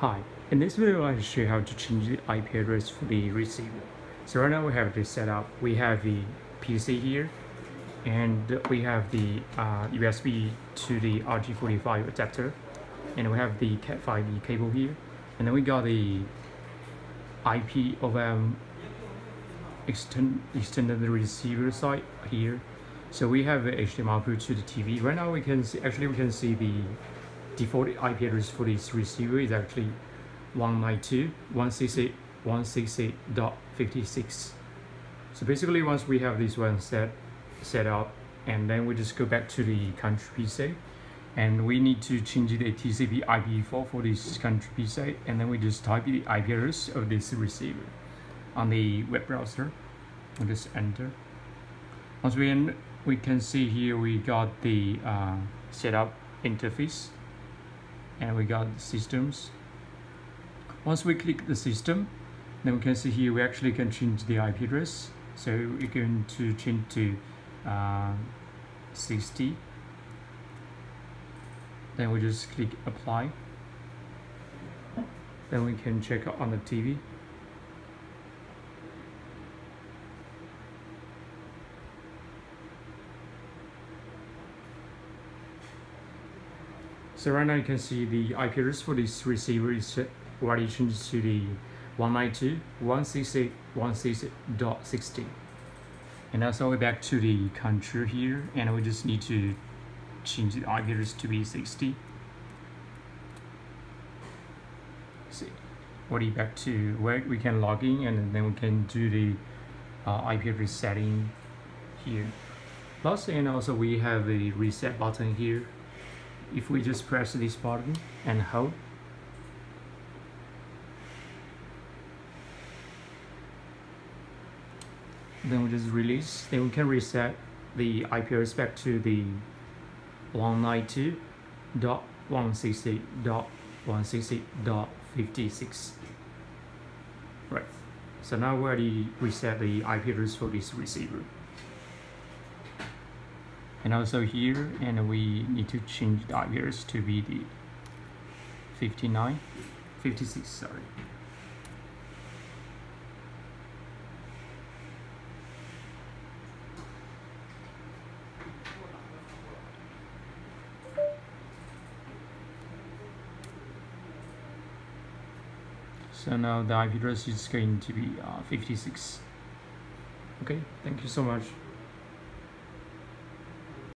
Hi, in this video I'll show you how to change the IP address for the receiver. So right now we have this set up. We have the PC here and we have the uh, USB to the RJ45 adapter and we have the Cat5e cable here and then we got the IP of um, extend, extended receiver side here so we have HDMI output to the TV right now we can see actually we can see the default IP address for this receiver is actually 192.168.168.56 so basically once we have this one set set up and then we just go back to the country PC and we need to change the TCP IP4 for this country PC and then we just type the IP address of this receiver on the web browser. And just enter. Once we we can see here we got the uh, setup interface and we got the systems. Once we click the system then we can see here we actually can change the IP address. So we're going to change to uh, 60 then we just click apply. Then we can check on the TV So right now you can see the IP address for this receiver is already changed to the 192.168.168.60. And all the way back to the control here, and we just need to change the IP address to be 60. See, already back to where we can log in, and then we can do the uh, IP address setting here. Plus, and also we have the reset button here if we just press this button and hold. Then we just release. Then we can reset the IP address back to the 192.168.168.56 right. So now we already reset the IP address for this receiver and also here and we need to change the address to be the 59 56 sorry. So now the IP address is going to be uh, 56 okay thank you so much